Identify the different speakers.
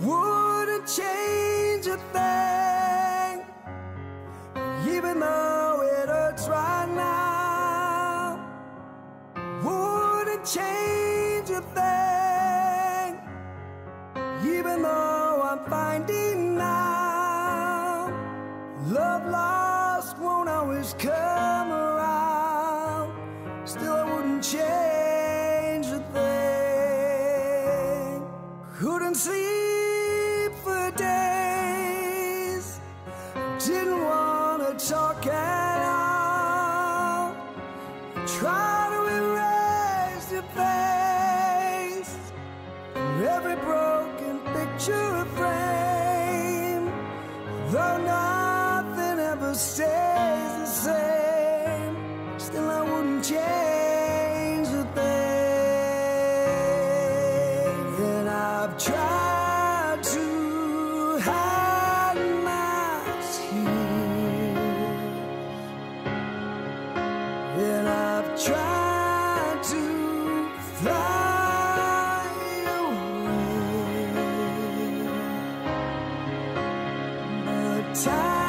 Speaker 1: Wouldn't change a thing, even though it hurts right now. Wouldn't change a thing, even though I'm finding now. Love lost won't always come around. Still, I wouldn't change a thing. Couldn't sleep Try to erase your face from every broken picture frame. Though nothing ever stays time